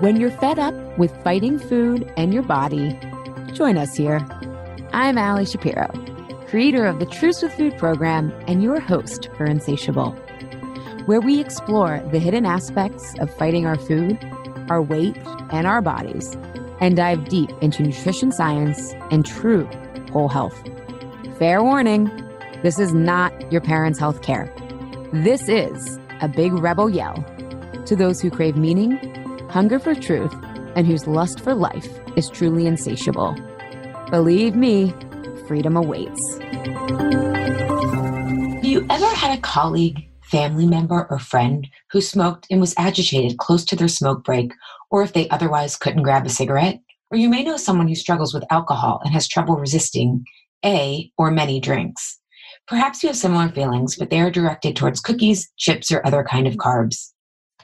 When you're fed up with fighting food and your body, join us here. I'm Ali Shapiro, creator of the Truce with Food program and your host for Insatiable, where we explore the hidden aspects of fighting our food, our weight, and our bodies, and dive deep into nutrition science and true whole health. Fair warning this is not your parents' health care. This is a big rebel yell to those who crave meaning hunger for truth, and whose lust for life is truly insatiable. Believe me, freedom awaits. Have you ever had a colleague, family member, or friend who smoked and was agitated close to their smoke break, or if they otherwise couldn't grab a cigarette? Or you may know someone who struggles with alcohol and has trouble resisting a or many drinks. Perhaps you have similar feelings, but they are directed towards cookies, chips, or other kind of carbs.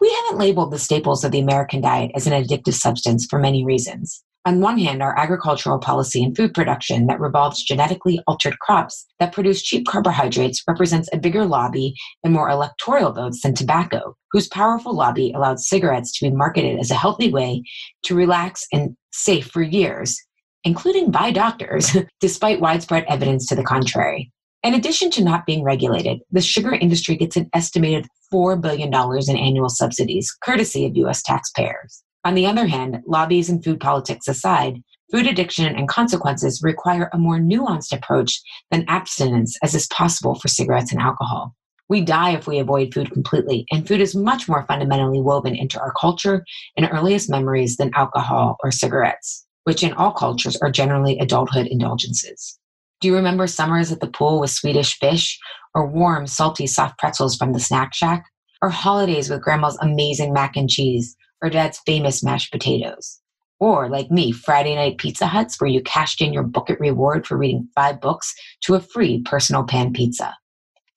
We haven't labeled the staples of the American diet as an addictive substance for many reasons. On one hand, our agricultural policy and food production that revolves genetically altered crops that produce cheap carbohydrates represents a bigger lobby and more electoral votes than tobacco, whose powerful lobby allowed cigarettes to be marketed as a healthy way to relax and safe for years, including by doctors, despite widespread evidence to the contrary. In addition to not being regulated, the sugar industry gets an estimated $4 billion in annual subsidies, courtesy of U.S. taxpayers. On the other hand, lobbies and food politics aside, food addiction and consequences require a more nuanced approach than abstinence as is possible for cigarettes and alcohol. We die if we avoid food completely, and food is much more fundamentally woven into our culture and earliest memories than alcohol or cigarettes, which in all cultures are generally adulthood indulgences. Do you remember summers at the pool with Swedish fish, or warm, salty, soft pretzels from the snack shack? Or holidays with grandma's amazing mac and cheese, or dad's famous mashed potatoes? Or, like me, Friday night Pizza Huts where you cashed in your book it reward for reading five books to a free personal pan pizza.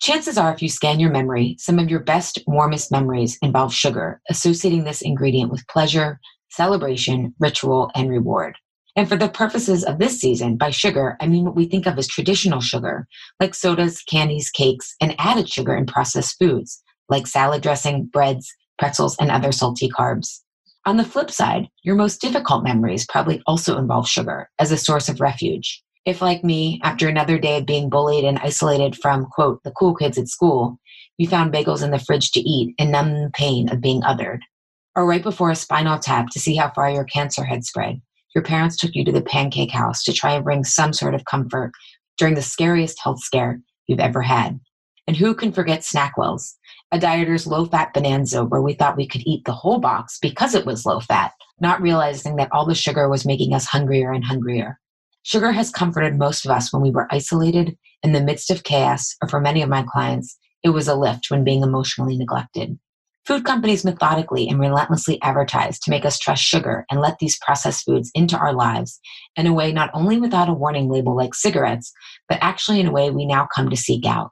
Chances are, if you scan your memory, some of your best, warmest memories involve sugar, associating this ingredient with pleasure, celebration, ritual, and reward. And for the purposes of this season, by sugar, I mean what we think of as traditional sugar, like sodas, candies, cakes, and added sugar in processed foods, like salad dressing, breads, pretzels, and other salty carbs. On the flip side, your most difficult memories probably also involve sugar as a source of refuge. If, like me, after another day of being bullied and isolated from, quote, the cool kids at school, you found bagels in the fridge to eat and numb the pain of being othered. Or right before a spinal tap to see how far your cancer had spread, your parents took you to the pancake house to try and bring some sort of comfort during the scariest health scare you've ever had. And who can forget Snackwells, a dieter's low fat bonanza where we thought we could eat the whole box because it was low fat, not realizing that all the sugar was making us hungrier and hungrier. Sugar has comforted most of us when we were isolated in the midst of chaos, or for many of my clients, it was a lift when being emotionally neglected. Food companies methodically and relentlessly advertise to make us trust sugar and let these processed foods into our lives in a way not only without a warning label like cigarettes, but actually in a way we now come to seek out.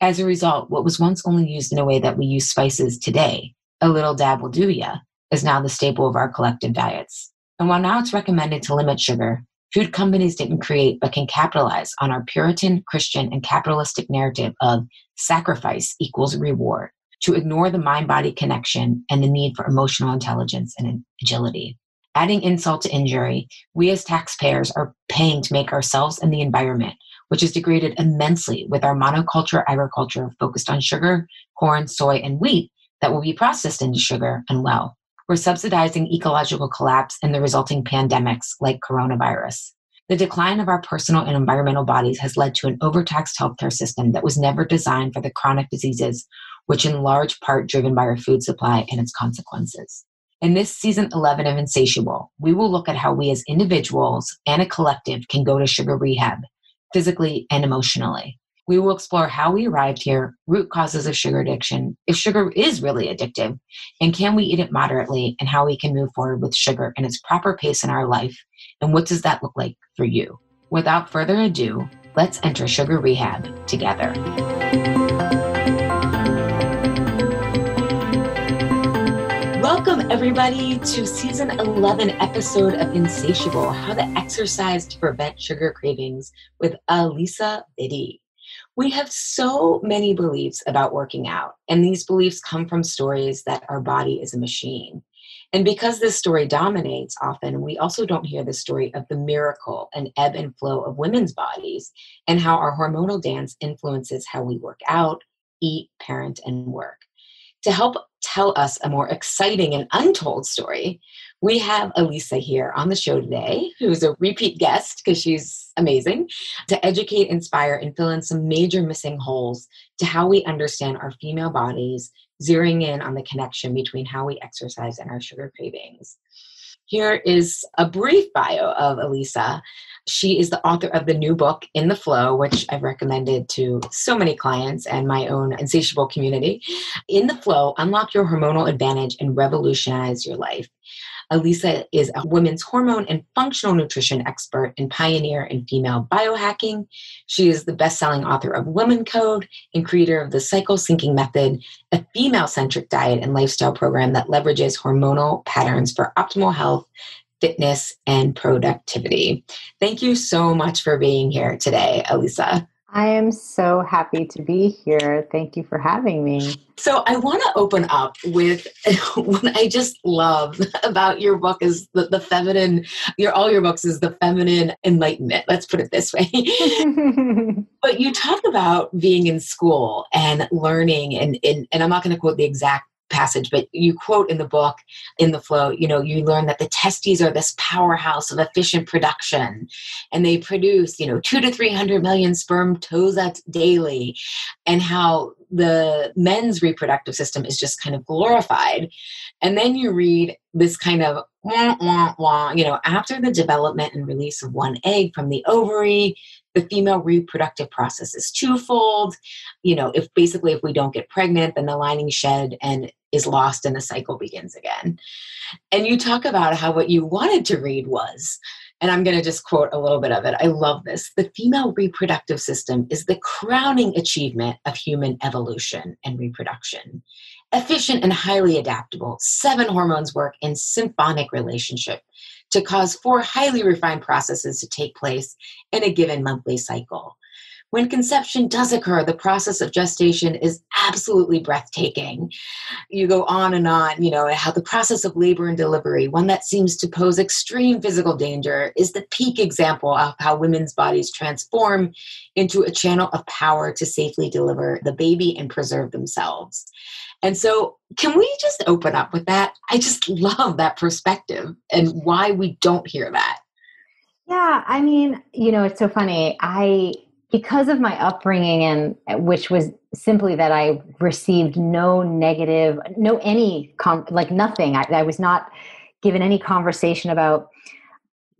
As a result, what was once only used in a way that we use spices today, a little dab will do ya, is now the staple of our collective diets. And while now it's recommended to limit sugar, food companies didn't create but can capitalize on our Puritan, Christian, and capitalistic narrative of sacrifice equals reward to ignore the mind body connection and the need for emotional intelligence and agility. Adding insult to injury, we as taxpayers are paying to make ourselves and the environment, which is degraded immensely with our monoculture agriculture focused on sugar, corn, soy, and wheat that will be processed into sugar, unwell. We're subsidizing ecological collapse and the resulting pandemics like coronavirus. The decline of our personal and environmental bodies has led to an overtaxed healthcare system that was never designed for the chronic diseases which in large part driven by our food supply and its consequences. In this season 11 of Insatiable, we will look at how we as individuals and a collective can go to sugar rehab, physically and emotionally. We will explore how we arrived here, root causes of sugar addiction, if sugar is really addictive, and can we eat it moderately, and how we can move forward with sugar in its proper pace in our life, and what does that look like for you. Without further ado, let's enter sugar rehab together. Everybody, to season 11 episode of Insatiable How to Exercise to Prevent Sugar Cravings with Alisa Vitti. We have so many beliefs about working out, and these beliefs come from stories that our body is a machine. And because this story dominates often, we also don't hear the story of the miracle and ebb and flow of women's bodies and how our hormonal dance influences how we work out, eat, parent, and work. To help tell us a more exciting and untold story, we have Alisa here on the show today, who's a repeat guest because she's amazing, to educate, inspire, and fill in some major missing holes to how we understand our female bodies, zeroing in on the connection between how we exercise and our sugar cravings. Here is a brief bio of Alisa. She is the author of the new book, In the Flow, which I've recommended to so many clients and my own insatiable community. In the Flow, unlock your hormonal advantage and revolutionize your life. Alisa is a women's hormone and functional nutrition expert and pioneer in female biohacking. She is the best selling author of Woman Code and creator of the Cycle Syncing Method, a female centric diet and lifestyle program that leverages hormonal patterns for optimal health, fitness, and productivity. Thank you so much for being here today, Alisa. I am so happy to be here. Thank you for having me. So, I want to open up with what I just love about your book is the, the feminine, your all your books is the feminine enlightenment. Let's put it this way. but you talk about being in school and learning, and, and, and I'm not going to quote the exact passage, but you quote in the book, in the flow, you know, you learn that the testes are this powerhouse of efficient production and they produce, you know, two to 300 million sperm spermatozoa daily, and how the men's reproductive system is just kind of glorified. And then you read this kind of wah, wah, wah, you know, after the development and release of one egg from the ovary, the female reproductive process is twofold. You know, if basically if we don't get pregnant, then the lining shed and is lost and the cycle begins again. And you talk about how what you wanted to read was, and I'm going to just quote a little bit of it. I love this. The female reproductive system is the crowning achievement of human evolution and reproduction. Efficient and highly adaptable, seven hormones work in symphonic relationship to cause four highly refined processes to take place in a given monthly cycle. When conception does occur, the process of gestation is absolutely breathtaking. You go on and on, you know, how the process of labor and delivery, one that seems to pose extreme physical danger, is the peak example of how women's bodies transform into a channel of power to safely deliver the baby and preserve themselves. And so, can we just open up with that? I just love that perspective and why we don't hear that. Yeah, I mean, you know, it's so funny. I because of my upbringing and uh, which was simply that I received no negative, no any like nothing. I, I was not given any conversation about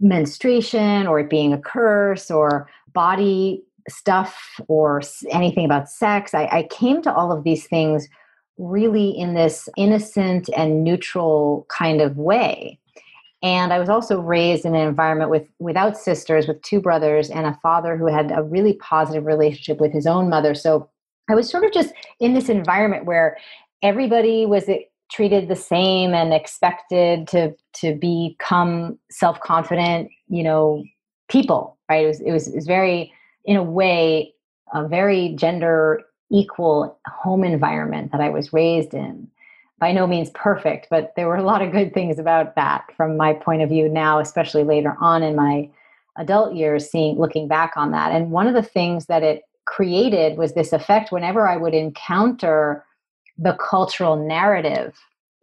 menstruation or it being a curse or body stuff or anything about sex. I, I came to all of these things really in this innocent and neutral kind of way. And I was also raised in an environment with without sisters, with two brothers, and a father who had a really positive relationship with his own mother. So I was sort of just in this environment where everybody was eh, treated the same and expected to to become self confident, you know, people. Right? It was it was, it was very, in a way, a very gender equal home environment that I was raised in. By no means perfect, but there were a lot of good things about that from my point of view now, especially later on in my adult years, seeing looking back on that. And one of the things that it created was this effect whenever I would encounter the cultural narrative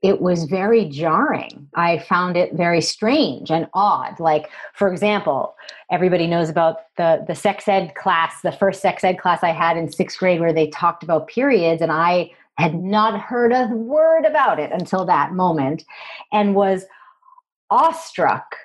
it was very jarring. I found it very strange and odd. Like, for example, everybody knows about the the sex ed class, the first sex ed class I had in sixth grade, where they talked about periods, and I had not heard a word about it until that moment, and was awestruck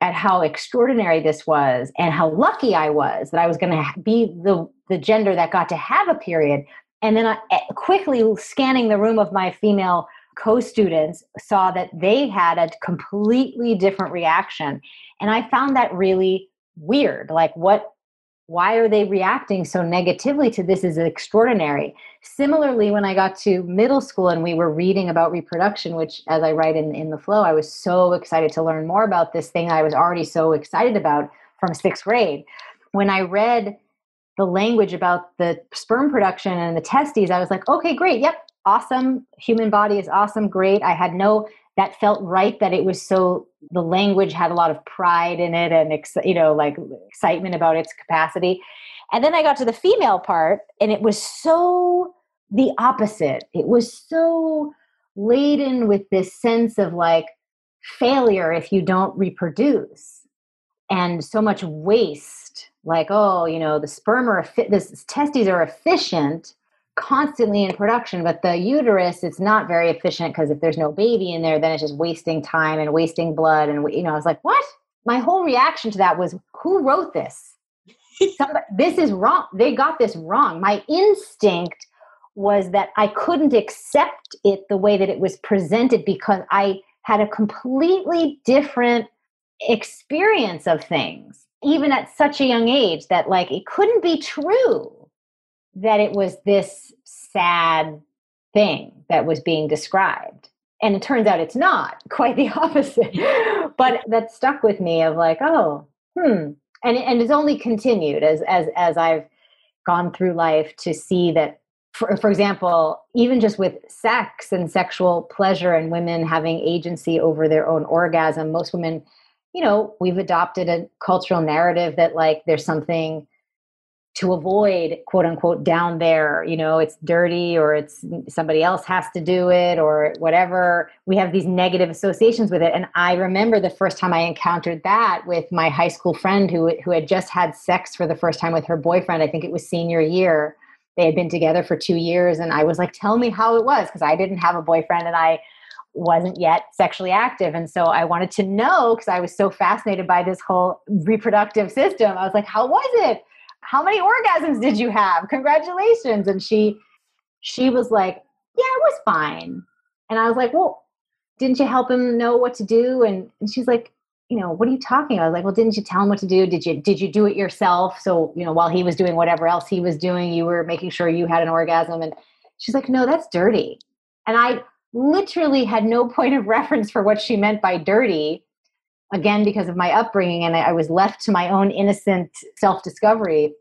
at how extraordinary this was and how lucky I was that I was going to be the the gender that got to have a period. And then I, eh, quickly scanning the room of my female co-students saw that they had a completely different reaction and i found that really weird like what why are they reacting so negatively to this is extraordinary. Similarly when i got to middle school and we were reading about reproduction which as i write in, in the flow i was so excited to learn more about this thing i was already so excited about from sixth grade. When i read the language about the sperm production and the testes i was like okay great. Yep. Awesome. Human body is awesome, great. I had no that felt right that it was so the language had a lot of pride in it and you know like excitement about its capacity. And then i got to the female part and it was so the opposite. It was so laden with this sense of like failure if you don't reproduce and so much waste like oh you know the sperm are the testes are efficient constantly in production but the uterus it's not very efficient because if there's no baby in there then it's just wasting time and wasting blood and you know i was like what? My whole reaction to that was who wrote this? Somebody, this is wrong. They got this wrong. My instinct was that i couldn't accept it the way that it was presented because i had a completely different experience of things even at such a young age that like it couldn't be true that it was this sad thing that was being described. And it turns out it's not, quite the opposite. but that stuck with me of like, oh, hmm. And and it's only continued as as as I've gone through life to see that for, for example, even just with sex and sexual pleasure and women having agency over their own orgasm, most women, you know, we've adopted a cultural narrative that like there's something to avoid quote unquote down there you know it's dirty or it's somebody else has to do it or whatever. We have these negative associations with it. And i remember the first time i encountered that with my high school friend who who had just had sex for the first time with her boyfriend. I think it was senior year. They had been together for 2 years. And i was like tell me how it was because i didn't have a boyfriend and i wasn't yet sexually active. And so i wanted to know because i was so fascinated by this whole reproductive system. I was like how was it how many orgasms did you have? Congratulations. And she she was like, Yeah, it was fine. And I was like, Well, didn't you help him know what to do? And, and she's like, you know, what are you talking about? I was like, well, didn't you tell him what to do? Did you did you do it yourself? So, you know, while he was doing whatever else he was doing, you were making sure you had an orgasm. And she's like, no, that's dirty. And I literally had no point of reference for what she meant by dirty again because of my upbringing and I was left to my own innocent self discovery.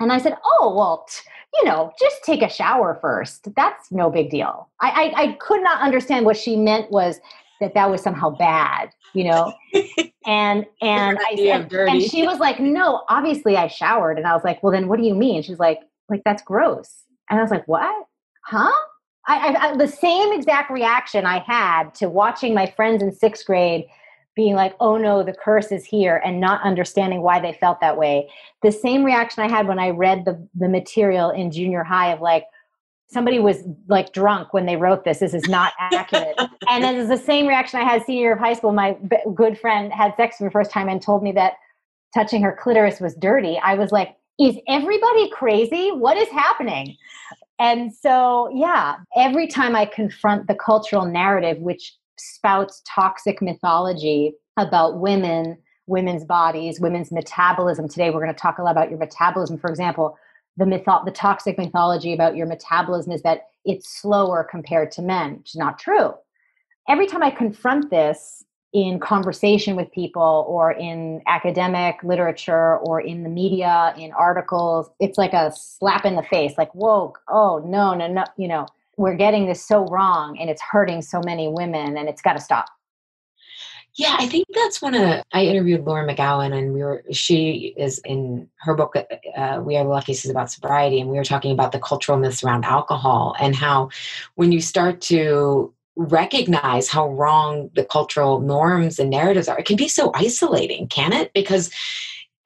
And I said, Oh, well, you know, just take a shower first. That's no big deal. I, I, I could not understand what she meant was that that was somehow bad, you know? and and I said, and she was like, No, obviously I showered. And I was like, Well, then what do you mean? She's like, like that's gross. And I was like, What? Huh? I, I, I, the same exact reaction I had to watching my friends in sixth grade being like, oh no, the curse is here, and not understanding why they felt that way. The same reaction I had when I read the, the material in junior high of like, somebody was like drunk when they wrote this. This is not accurate. and then it's the same reaction I had senior year of high school. My b- good friend had sex for the first time and told me that touching her clitoris was dirty. I was like, is everybody crazy? What is happening? And so, yeah, every time I confront the cultural narrative, which spouts toxic mythology about women, women's bodies, women's metabolism. Today, we're going to talk a lot about your metabolism. For example, the mytho- the toxic mythology about your metabolism is that it's slower compared to men, which is not true. Every time I confront this in conversation with people or in academic literature or in the media, in articles, it's like a slap in the face, like, whoa, oh, no, no, no, you know we're getting this so wrong and it's hurting so many women and it's got to stop yeah, I think that's one of I interviewed laura McKowen, and we were she is in her book. Uh, we are the luckiest about sobriety, and we were talking about the cultural myths around alcohol and how when you start to recognize how wrong the cultural norms and narratives are, it can be so isolating, can it? Because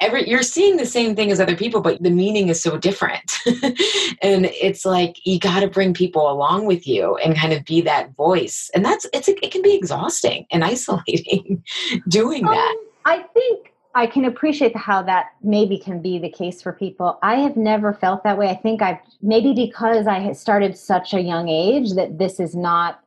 every you're seeing the same thing as other people but the meaning is so different. And it's like you got to bring people along with you and kind of be that voice. And that's it's it can be exhausting and isolating doing um, that i think i can appreciate how that maybe can be the case for people. I have never felt that way. I think i've maybe because i had started such a young age that this is not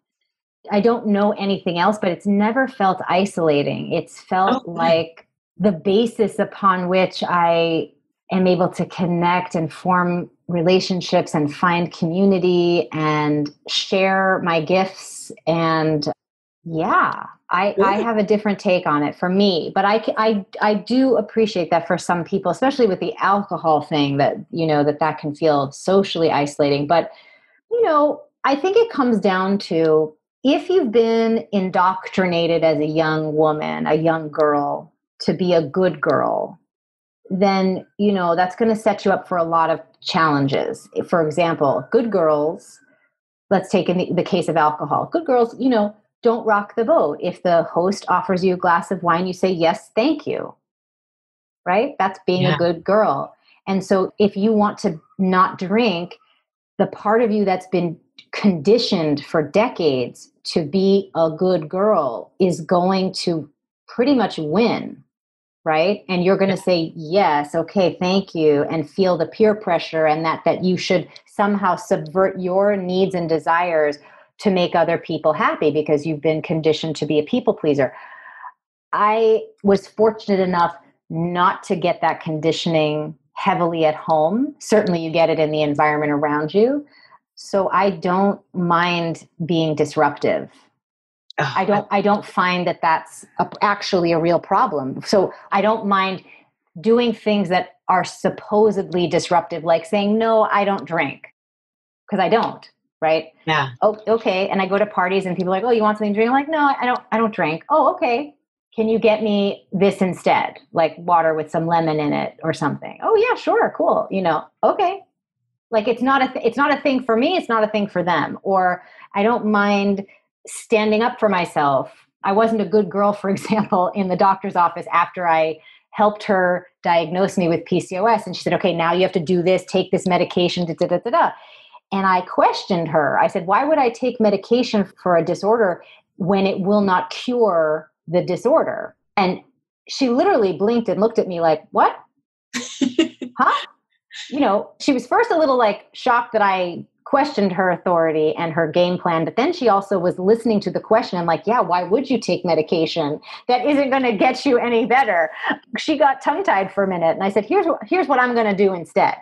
I don't know anything else, but it's never felt isolating. It's felt oh, like the basis upon which I am able to connect and form relationships and find community and share my gifts and yeah I, I have a different take on it for me but I, I i do appreciate that for some people especially with the alcohol thing that you know that that can feel socially isolating but you know i think it comes down to if you've been indoctrinated as a young woman, a young girl, to be a good girl, then you know that's going to set you up for a lot of challenges. For example, good girls, let's take in the, the case of alcohol. Good girls, you know, don't rock the boat. If the host offers you a glass of wine, you say yes, thank you. Right? That's being yeah. a good girl. And so if you want to not drink, the part of you that's been conditioned for decades to be a good girl is going to pretty much win right? And you're going to say yes okay thank you and feel the peer pressure and that that you should somehow subvert your needs and desires to make other people happy because you've been conditioned to be a people pleaser. I was fortunate enough not to get that conditioning heavily at home. Certainly you get it in the environment around you. So i don't mind being disruptive I don't I don't find that that's a, actually a real problem. So I don't mind doing things that are supposedly disruptive like saying no, I don't drink because I don't, right? Yeah. Oh, okay. And I go to parties and people are like, "Oh, you want something to drink?" I'm like, "No, I don't I don't drink." "Oh, okay. Can you get me this instead? Like water with some lemon in it or something?" "Oh, yeah, sure. Cool." You know. Okay. Like it's not a th- it's not a thing for me, it's not a thing for them. Or I don't mind standing up for myself. I wasn't a good girl, for example, in the doctor's office after I helped her diagnose me with PCOS. And she said, okay, now you have to do this, take this medication, da, da, da, da, da. And I questioned her. I said, why would I take medication for a disorder when it will not cure the disorder? And she literally blinked and looked at me like, what? huh? You know, she was first a little like shocked that I questioned her authority and her game plan but then she also was listening to the question i'm like yeah why would you take medication? That isn't going to get you any better. She got tongue tied for a minute and i said here's what here's what i'm going to do instead.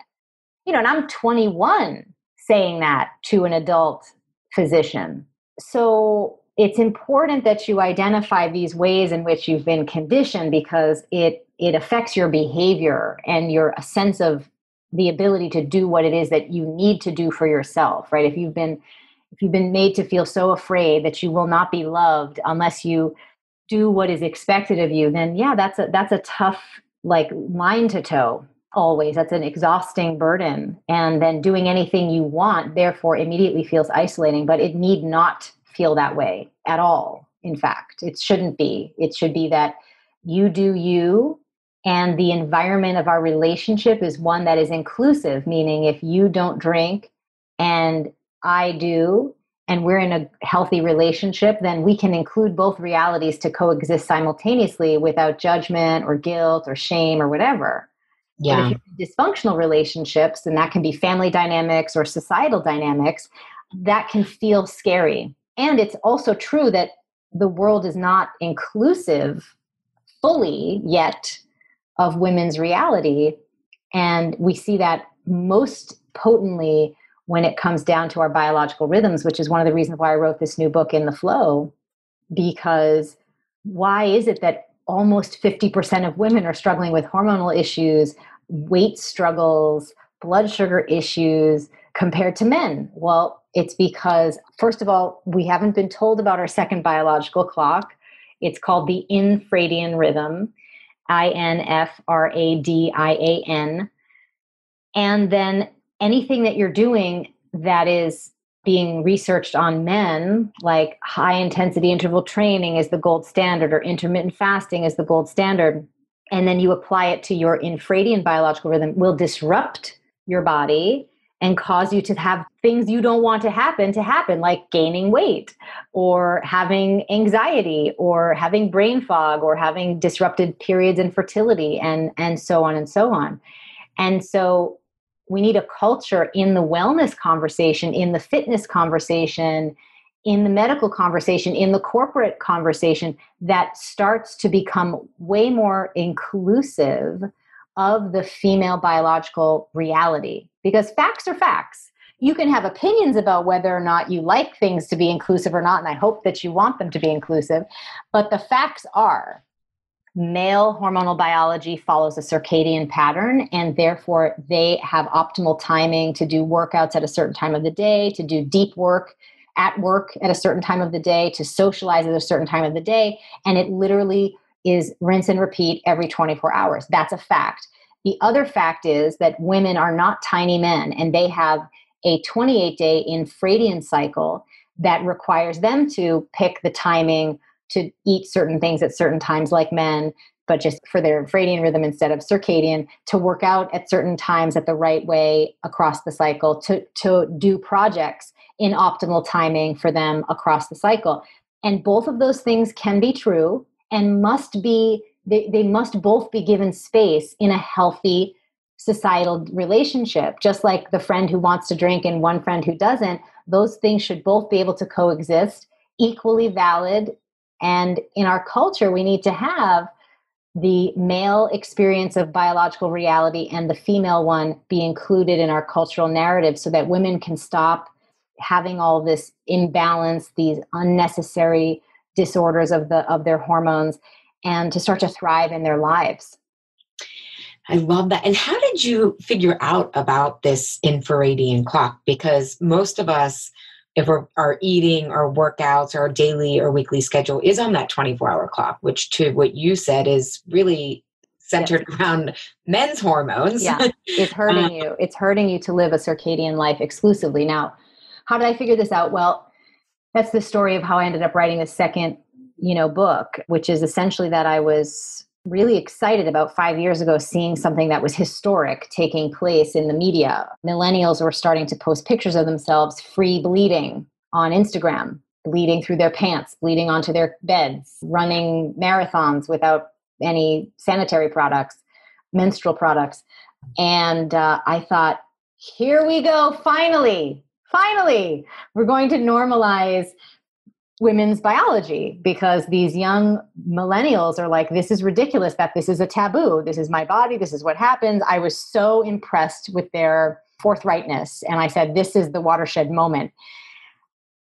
You know and i'm 21 saying that to an adult physician. So it's important that you identify these ways in which you've been conditioned because it it affects your behavior and your sense of the ability to do what it is that you need to do for yourself right? If you've been if you've been made to feel so afraid that you will not be loved unless you do what is expected of you then yeah that's a that's a tough like line to toe always. That's an exhausting burden. And then doing anything you want therefore immediately feels isolating but it need not feel that way at all in fact. It shouldn't be. It should be that you do you and the environment of our relationship is one that is inclusive, meaning if you don't drink and I do, and we're in a healthy relationship, then we can include both realities to coexist simultaneously without judgment or guilt or shame or whatever. Yeah. dysfunctional relationships, and that can be family dynamics or societal dynamics, that can feel scary. And it's also true that the world is not inclusive fully yet of women's reality. And we see that most potently when it comes down to our biological rhythms, which is one of the reasons why I wrote this new book, In the Flow, because why is it that almost 50% of women are struggling with hormonal issues, weight struggles, blood sugar issues compared to men? Well, it's because, first of all, we haven't been told about our second biological clock. It's called the infradian rhythm. I N F R A D I A N. And then anything that you're doing that is being researched on men, like high intensity interval training is the gold standard, or intermittent fasting is the gold standard, and then you apply it to your infradian biological rhythm, will disrupt your body and cause you to have things you don't want to happen to happen, like gaining weight or having anxiety or having brain fog or having disrupted periods and fertility and, and so on and so on. And so we need a culture in the wellness conversation, in the fitness conversation, in the medical conversation, in the corporate conversation that starts to become way more inclusive of the female biological reality because facts are facts. You can have opinions about whether or not you like things to be inclusive or not, and I hope that you want them to be inclusive, but the facts are male hormonal biology follows a circadian pattern and therefore they have optimal timing to do workouts at a certain time of the day to do deep work at work at a certain time of the day, to socialize at a certain time of the day. And it literally is rinse and repeat every 24 hours. That's a fact. The other fact is that women are not tiny men and they have a 28 day infradian cycle that requires them to pick the timing to eat certain things at certain times, like men, but just for their infradian rhythm instead of circadian, to work out at certain times at the right way across the cycle, to, to do projects in optimal timing for them across the cycle. And both of those things can be true and must be, they, they must both be given space in a healthy societal relationship. Just like the friend who wants to drink and one friend who doesn't, those things should both be able to coexist, equally valid. And in our culture, we need to have the male experience of biological reality and the female one be included in our cultural narrative so that women can stop having all this imbalance these unnecessary disorders of the of their hormones and to start to thrive in their lives I love that. And how did you figure out about this infradian clock? Because most of us, if we're our eating or workouts or our daily or weekly schedule is on that 24 hour clock, which to what you said is really centered yes. around men's hormones. Yeah, it's hurting um, you. It's hurting you to live a circadian life exclusively. Now, how did I figure this out? Well, that's the story of how I ended up writing the second, you know, book, which is essentially that I was really excited about five years ago seeing something that was historic taking place in the media. Millennials were starting to post pictures of themselves free bleeding on Instagram, bleeding through their pants, bleeding onto their beds, running marathons without any sanitary products, menstrual products. And uh, I thought, here we go, finally, finally, we're going to normalize women's biology because these young millennials are like this is ridiculous that this is a taboo. This is my body. This is what happens. I was so impressed with their forthrightness and i said this is the watershed moment.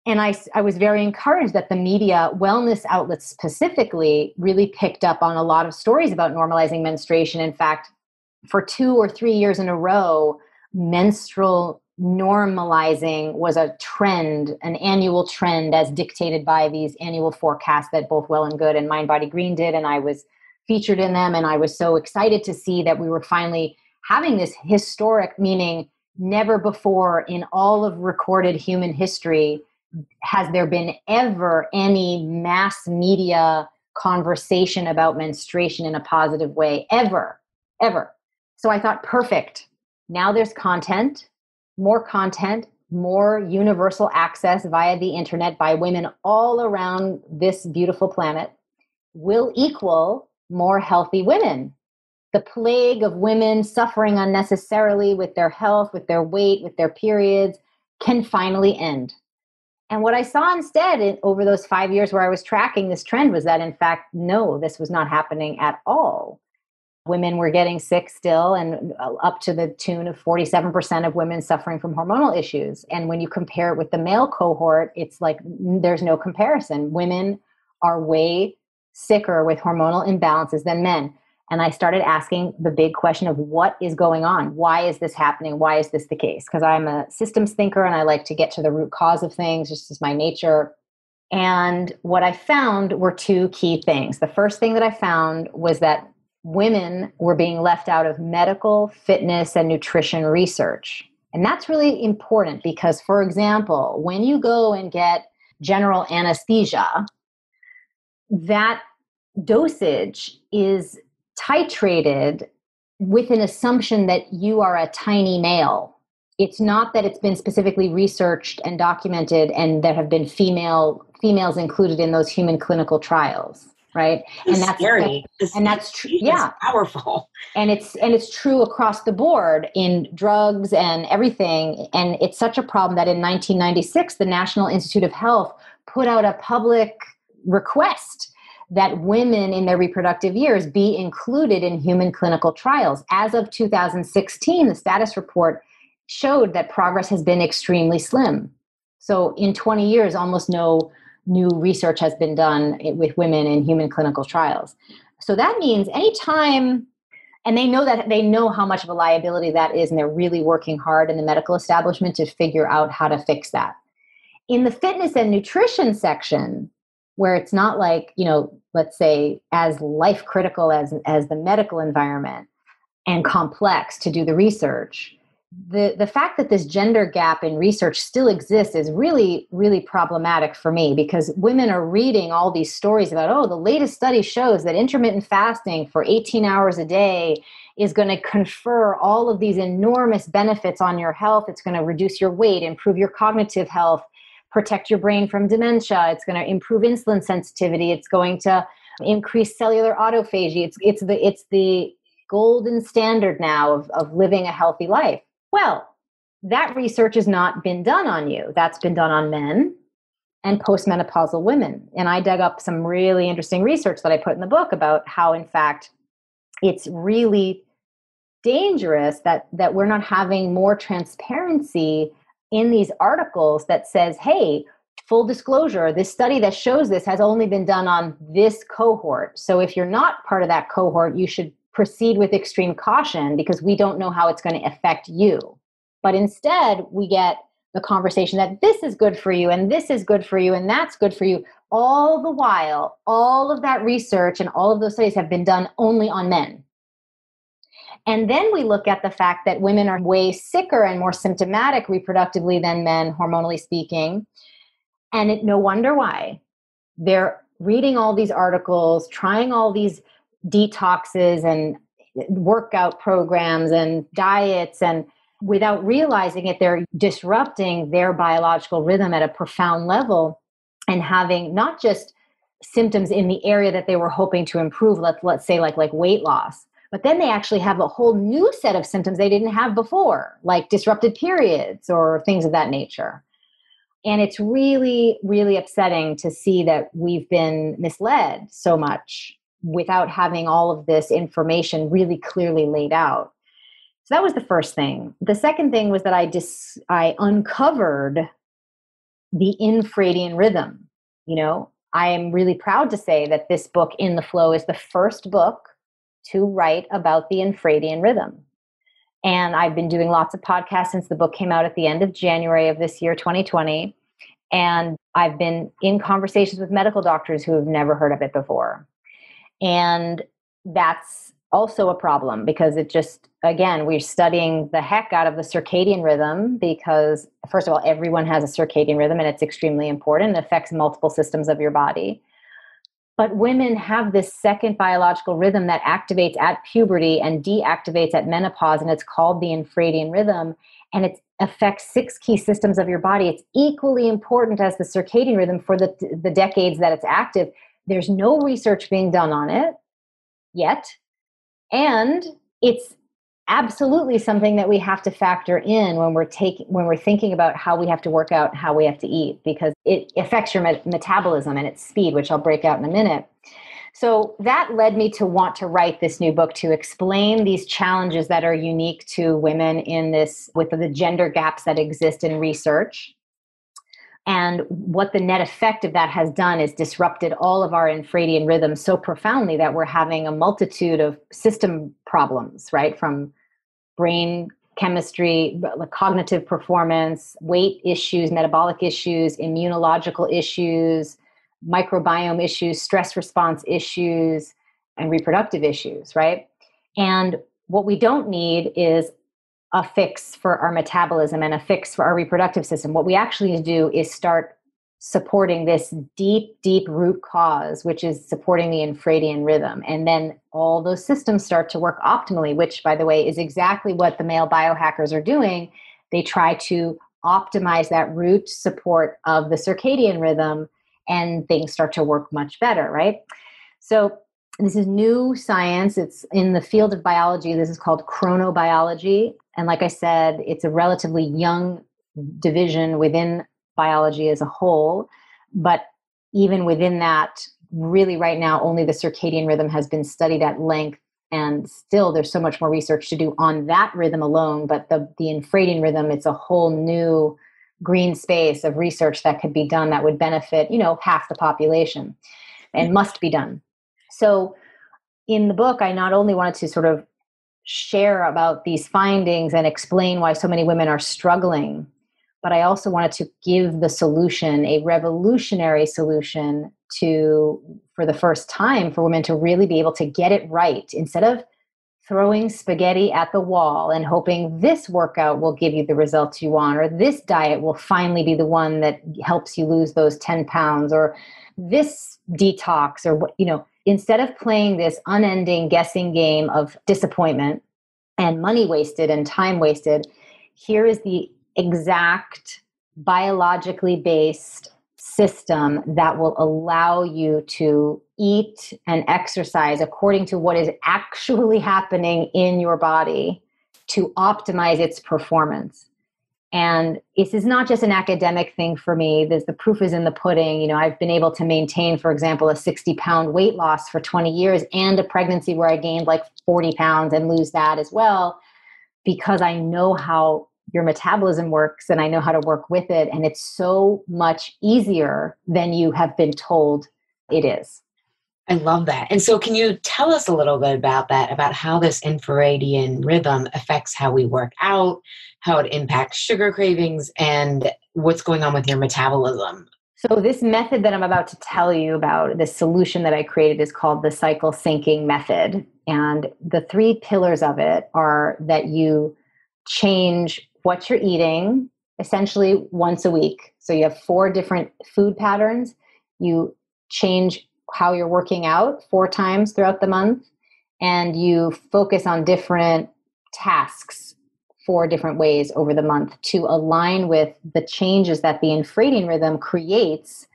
And I, I was very encouraged that the media wellness outlets specifically really picked up on a lot of stories about normalizing menstruation. In fact for two or three years in a row menstrual normalizing was a trend, an annual trend as dictated by these annual forecasts that both Well and Good and Mind Body Green did. And I was featured in them. And I was so excited to see that we were finally having this historic, meaning never before in all of recorded human history has there been ever any mass media conversation about menstruation in a positive way, ever, ever. So I thought, perfect. Now there's content more content, more universal access via the internet by women all around this beautiful planet will equal more healthy women. The plague of women suffering unnecessarily with their health, with their weight, with their periods can finally end. And what I saw instead over those five years where I was tracking this trend was that, in fact, no, this was not happening at all women were getting sick still and uh, up to the tune of 47% of women suffering from hormonal issues. And when you compare it with the male cohort it's like there's no comparison. Women are way sicker with hormonal imbalances than men. And i started asking the big question of what is going on? Why is this happening? Why is this the case? Because i'm a systems thinker and i like to get to the root cause of things. Just as my nature. And what i found were two key things. The first thing that i found was that women were being left out of medical, fitness, and nutrition research. And that's really important because, for example, when you go and get general anesthesia, that dosage is titrated with an assumption that you are a tiny male. It's not that it's been specifically researched and documented and there have been female females included in those human clinical trials right? And that's scary. and that's true yeah. powerful. And it's and it's true across the board in drugs and everything. And it's such a problem that in 1996 the national institute of health put out a public request that women in their reproductive years be included in human clinical trials. As of 2016 the status report showed that progress has been extremely slim. So in 20 years almost no new research has been done with women in human clinical trials. So that means anytime, and they know that they know how much of a liability that is, and they're really working hard in the medical establishment to figure out how to fix that. In the fitness and nutrition section, where it's not like, you know, let's say as life critical as as the medical environment and complex to do the research, the the fact that this gender gap in research still exists is really really problematic for me because women are reading all these stories about oh the latest study shows that intermittent fasting for 18 hours a day is going to confer all of these enormous benefits on your health. It's going to reduce your weight improve your cognitive health protect your brain from dementia. It's going to improve insulin sensitivity. It's going to increase cellular autophagy. It's it's the it's the golden standard now of, of living a healthy life well, that research has not been done on you. That's been done on men and postmenopausal women. And I dug up some really interesting research that I put in the book about how, in fact, it's really dangerous that that we're not having more transparency in these articles that says, hey, full disclosure, this study that shows this has only been done on this cohort. So if you're not part of that cohort, you should proceed with extreme caution because we don't know how it's going to affect you. But instead, we get the conversation that this is good for you and this is good for you and that's good for you. All the while, all of that research and all of those studies have been done only on men. And then we look at the fact that women are way sicker and more symptomatic reproductively than men, hormonally speaking. And it, no wonder why. They're reading all these articles, trying all these detoxes and workout programs and diets and without realizing it they're disrupting their biological rhythm at a profound level and having not just symptoms in the area that they were hoping to improve let's let's say like like weight loss but then they actually have a whole new set of symptoms they didn't have before like disrupted periods or things of that nature. And it's really really upsetting to see that we've been misled so much without having all of this information really clearly laid out. So that was the first thing. The second thing was that I dis- I uncovered the infradian rhythm. You know, I am really proud to say that this book in the flow is the first book to write about the infradian rhythm. And I've been doing lots of podcasts since the book came out at the end of January of this year 2020 and I've been in conversations with medical doctors who have never heard of it before. And that's also a problem because it just, again, we're studying the heck out of the circadian rhythm because, first of all, everyone has a circadian rhythm and it's extremely important. It affects multiple systems of your body. But women have this second biological rhythm that activates at puberty and deactivates at menopause, and it's called the infradian rhythm. And it affects six key systems of your body. It's equally important as the circadian rhythm for the, the decades that it's active there's no research being done on it yet. And it's absolutely something that we have to factor in when we're taking when we're thinking about how we have to work out how we have to eat because it affects your met- metabolism and its speed which I'll break out in a minute. So that led me to want to write this new book to explain these challenges that are unique to women in this with the gender gaps that exist in research and what the net effect of that has done is disrupted all of our infradian rhythms so profoundly that we're having a multitude of system problems, right? From brain chemistry, cognitive performance, weight issues, metabolic issues, immunological issues, microbiome issues, stress response issues, and reproductive issues, right? And what we don't need is a fix for our metabolism and a fix for our reproductive system. What we actually do is start supporting this deep, deep root cause, which is supporting the infradian rhythm. And then all those systems start to work optimally, which, by the way, is exactly what the male biohackers are doing. They try to optimize that root support of the circadian rhythm, and things start to work much better, right? So, this is new science. It's in the field of biology. This is called chronobiology. And like I said, it's a relatively young division within biology as a whole. But even within that, really right now, only the circadian rhythm has been studied at length. And still, there's so much more research to do on that rhythm alone. But the, the infradian rhythm, it's a whole new green space of research that could be done that would benefit, you know, half the population and mm. must be done. So in the book, I not only wanted to sort of share about these findings and explain why so many women are struggling, but I also wanted to give the solution, a revolutionary solution to, for the first time, for women to really be able to get it right. Instead of throwing spaghetti at the wall and hoping this workout will give you the results you want, or this diet will finally be the one that helps you lose those 10 pounds, or this detox, or what, you know, instead of playing this unending guessing game of disappointment and money wasted and time wasted, here is the exact biologically based system that will allow you to eat and exercise according to what is actually happening in your body to optimize its performance. And this is not just an academic thing for me. There's the proof is in the pudding. You know, I've been able to maintain, for example, a 60 pound weight loss for 20 years and a pregnancy where I gained like 40 pounds and lose that as well because I know how your metabolism works and I know how to work with it. And it's so much easier than you have been told it is. I love that. And so, can you tell us a little bit about that, about how this infradian rhythm affects how we work out, how it impacts sugar cravings, and what's going on with your metabolism? So, this method that I'm about to tell you about, this solution that I created, is called the cycle syncing method. And the three pillars of it are that you change what you're eating essentially once a week. So you have four different food patterns. You change how you're working out four times throughout the month, and you focus on different tasks four different ways over the month to align with the changes that the infradian rhythm creates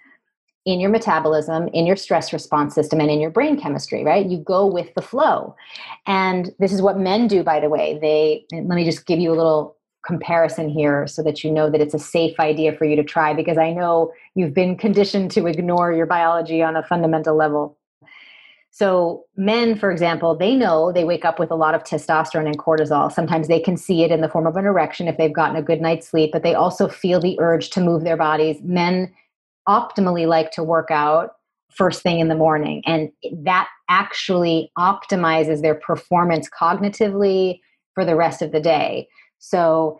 in your metabolism, in your stress response system, and in your brain chemistry, right? You go with the flow. And this is what men do, by the way. They, let me just give you a little comparison here so that you know that it's a safe idea for you to try because I know you've been conditioned to ignore your biology on a fundamental level. So, men, for example, they know they wake up with a lot of testosterone and cortisol. Sometimes they can see it in the form of an erection if they've gotten a good night's sleep, but they also feel the urge to move their bodies. Men optimally like to work out first thing in the morning, and that actually optimizes their performance cognitively for the rest of the day. So,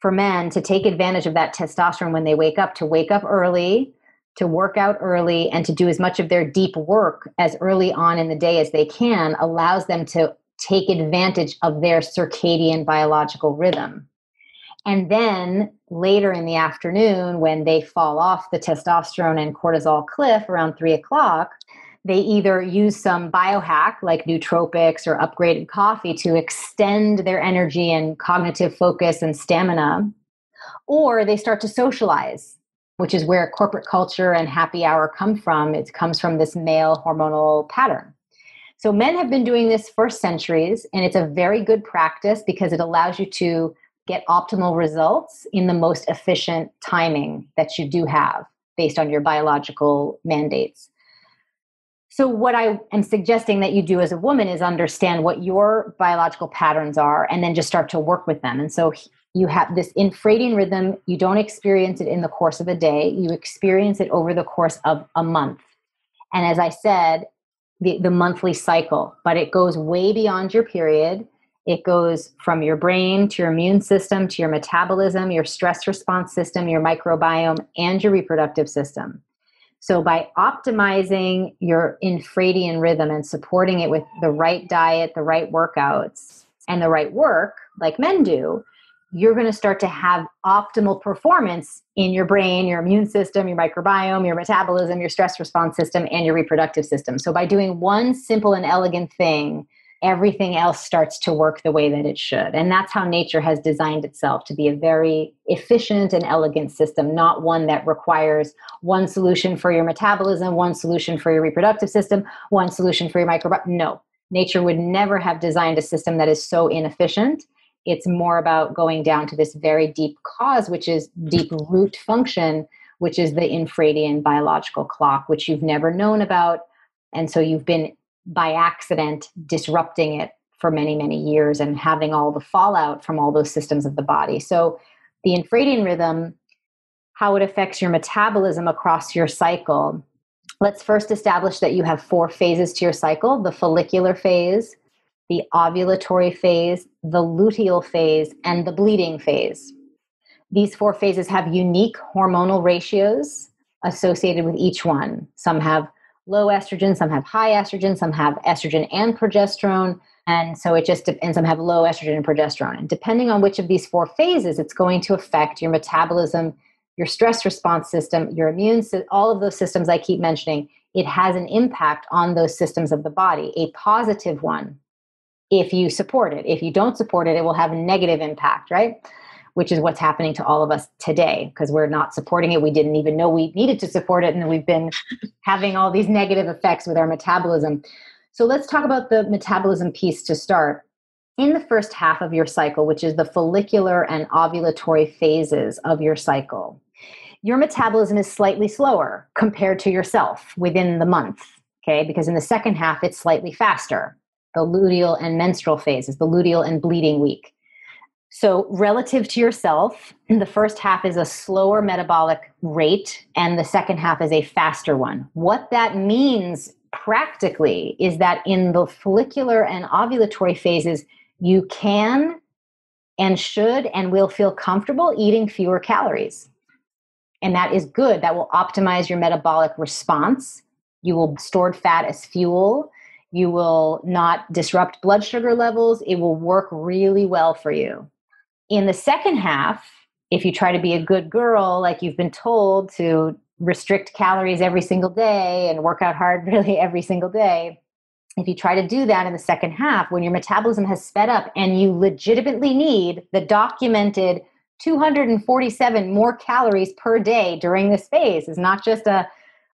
for men to take advantage of that testosterone when they wake up, to wake up early, to work out early, and to do as much of their deep work as early on in the day as they can allows them to take advantage of their circadian biological rhythm. And then later in the afternoon, when they fall off the testosterone and cortisol cliff around three o'clock, they either use some biohack like nootropics or upgraded coffee to extend their energy and cognitive focus and stamina, or they start to socialize, which is where corporate culture and happy hour come from. It comes from this male hormonal pattern. So men have been doing this for centuries, and it's a very good practice because it allows you to get optimal results in the most efficient timing that you do have based on your biological mandates. So, what I am suggesting that you do as a woman is understand what your biological patterns are and then just start to work with them. And so, you have this infradian rhythm, you don't experience it in the course of a day, you experience it over the course of a month. And as I said, the, the monthly cycle, but it goes way beyond your period. It goes from your brain to your immune system to your metabolism, your stress response system, your microbiome, and your reproductive system. So, by optimizing your infradian rhythm and supporting it with the right diet, the right workouts, and the right work, like men do, you're going to start to have optimal performance in your brain, your immune system, your microbiome, your metabolism, your stress response system, and your reproductive system. So, by doing one simple and elegant thing, everything else starts to work the way that it should. And that's how nature has designed itself to be a very efficient and elegant system, not one that requires one solution for your metabolism, one solution for your reproductive system, one solution for your microbiome. No, nature would never have designed a system that is so inefficient. It's more about going down to this very deep cause, which is deep mm-hmm. root function, which is the infradian biological clock, which you've never known about. And so you've been by accident disrupting it for many, many years and having all the fallout from all those systems of the body. So, the infradian rhythm, how it affects your metabolism across your cycle. Let's first establish that you have four phases to your cycle the follicular phase, the ovulatory phase, the luteal phase, and the bleeding phase. These four phases have unique hormonal ratios associated with each one. Some have low estrogen, some have high estrogen, some have estrogen and progesterone. And so it just depends. Some have low estrogen and progesterone. And depending on which of these four phases, it's going to affect your metabolism, your stress response system, your immune system, all of those systems I keep mentioning. It has an impact on those systems of the body, a positive one if you support it. If you don't support it, it will have a negative impact, right? Which is what's happening to all of us today because we're not supporting it. We didn't even know we needed to support it, and we've been having all these negative effects with our metabolism. So let's talk about the metabolism piece to start. In the first half of your cycle, which is the follicular and ovulatory phases of your cycle, your metabolism is slightly slower compared to yourself within the month. Okay, because in the second half, it's slightly faster. The luteal and menstrual phases, the luteal and bleeding week. So, relative to yourself, the first half is a slower metabolic rate, and the second half is a faster one. What that means practically is that in the follicular and ovulatory phases, you can and should and will feel comfortable eating fewer calories. And that is good. That will optimize your metabolic response. You will store fat as fuel. You will not disrupt blood sugar levels. It will work really well for you in the second half, if you try to be a good girl, like you've been told to restrict calories every single day and work out hard really every single day, if you try to do that in the second half, when your metabolism has sped up and you legitimately need the documented 247 more calories per day during this phase, is not just a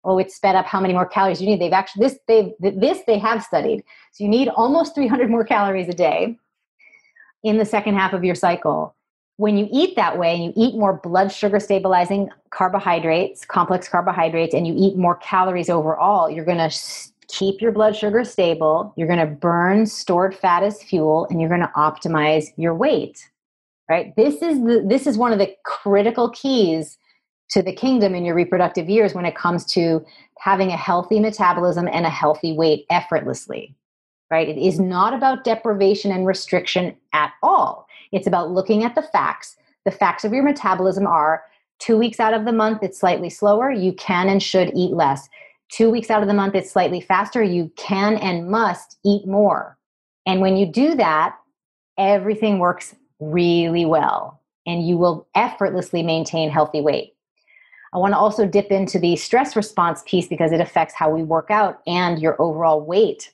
oh it's sped up how many more calories you need? They've actually this they this they have studied. So you need almost 300 more calories a day in the second half of your cycle. When you eat that way, and you eat more blood sugar stabilizing carbohydrates, complex carbohydrates, and you eat more calories overall, you're going to keep your blood sugar stable, you're going to burn stored fat as fuel, and you're going to optimize your weight. Right? This is the this is one of the critical keys to the kingdom in your reproductive years when it comes to having a healthy metabolism and a healthy weight effortlessly right? It is mm-hmm. not about deprivation and restriction at all. It's about looking at the facts. The facts of your metabolism are two weeks out of the month, it's slightly slower. You can and should eat less. Two weeks out of the month, it's slightly faster. You can and must eat more. And when you do that, everything works really well and you will effortlessly maintain healthy weight. I want to also dip into the stress response piece because it affects how we work out and your overall weight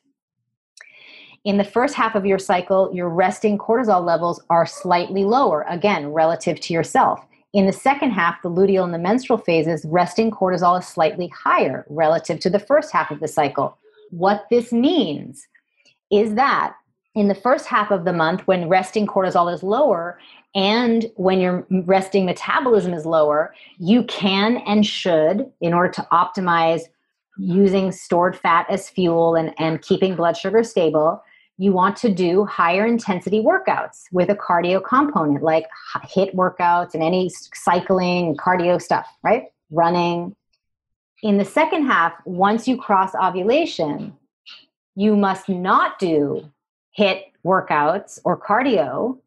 in the first half of your cycle, your resting cortisol levels are slightly lower, again, relative to yourself. In the second half, the luteal and the menstrual phases, resting cortisol is slightly higher relative to the first half of the cycle. What this means is that in the first half of the month, when resting cortisol is lower and when your resting metabolism is lower, you can and should, in order to optimize using stored fat as fuel and, and keeping blood sugar stable, you want to do higher intensity workouts with a cardio component like HIIT workouts and any cycling cardio stuff right? Running. In the second half once you cross ovulation you must not do HIIT workouts or cardio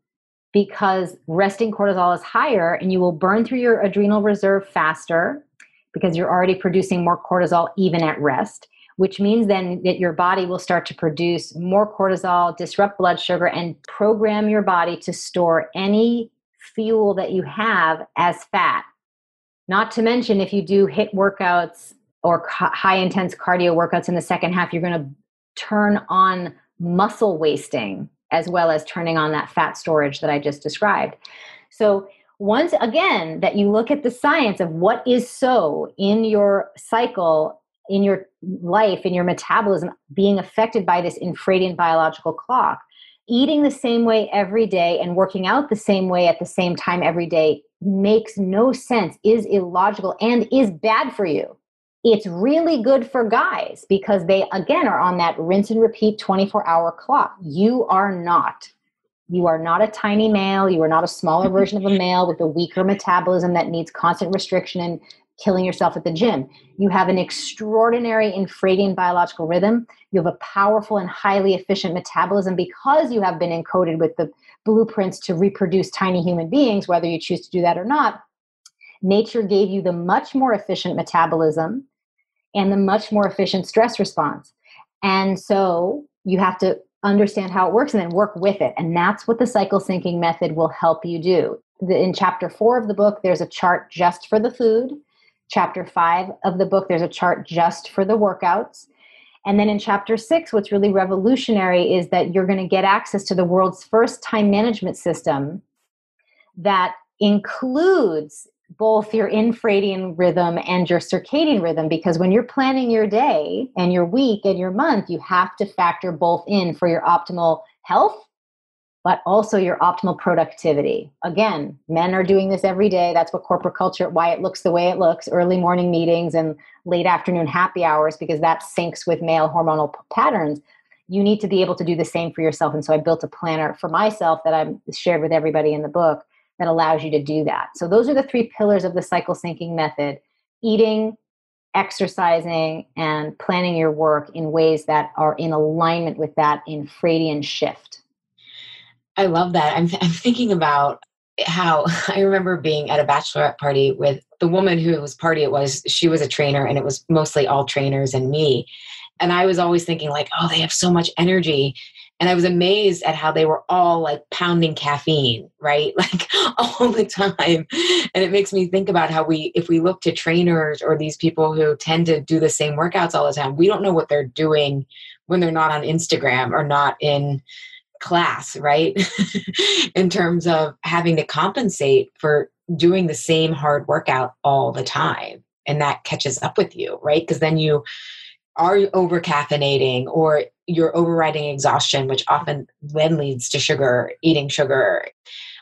because resting cortisol is higher and you will burn through your adrenal reserve faster because you're already producing more cortisol even at rest which means then that your body will start to produce more cortisol, disrupt blood sugar, and program your body to store any fuel that you have as fat. Not to mention, if you do HIIT workouts or high intense cardio workouts in the second half, you're going to turn on muscle wasting as well as turning on that fat storage that I just described. So, once again, that you look at the science of what is so in your cycle in your life, in your metabolism, being affected by this infradian biological clock. Eating the same way every day and working out the same way at the same time every day makes no sense, is illogical, and is bad for you. It's really good for guys because they, again, are on that rinse and repeat 24 hour clock. You are not. You are not a tiny male. You are not a smaller version of a male with a weaker metabolism that needs constant restriction and killing yourself at the gym. You have an extraordinary infradian biological rhythm. You have a powerful and highly efficient metabolism because you have been encoded with the blueprints to reproduce tiny human beings, whether you choose to do that or not. Nature gave you the much more efficient metabolism and the much more efficient stress response. And so you have to understand how it works and then work with it. And that's what the cycle syncing method will help you do. In chapter four of the book, there's a chart just for the food. Chapter five of the book, there's a chart just for the workouts. And then in chapter six, what's really revolutionary is that you're going to get access to the world's first time management system that includes both your infradian rhythm and your circadian rhythm because when you're planning your day and your week and your month, you have to factor both in for your optimal health, but also your optimal productivity. Again, men are doing this every day. That's what corporate culture, why it looks the way it looks early morning meetings and late afternoon happy hours, because that syncs with male hormonal patterns. You need to be able to do the same for yourself. And so I built a planner for myself that I've shared with everybody in the book that allows you to do that. So those are the three pillars of the cycle syncing method eating, exercising, and planning your work in ways that are in alignment with that infradian shift. I love that. I'm, I'm thinking about how I remember being at a bachelorette party with the woman whose party it was. She was a trainer, and it was mostly all trainers and me. And I was always thinking, like, oh, they have so much energy and I was amazed at how they were all like pounding caffeine, right? Like all the time. And it makes me think about how we, if we look to trainers or these people who tend to do the same workouts all the time, we don't know what they're doing when they're not on Instagram or not in class, right? in terms of having to compensate for doing the same hard workout all the time. And that catches up with you, right? Because then you, are over caffeinating or you're overriding exhaustion which often then leads to sugar eating sugar